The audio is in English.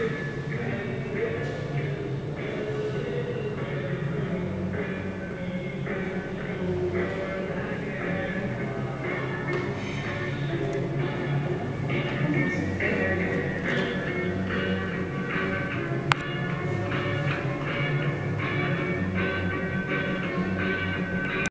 Amen.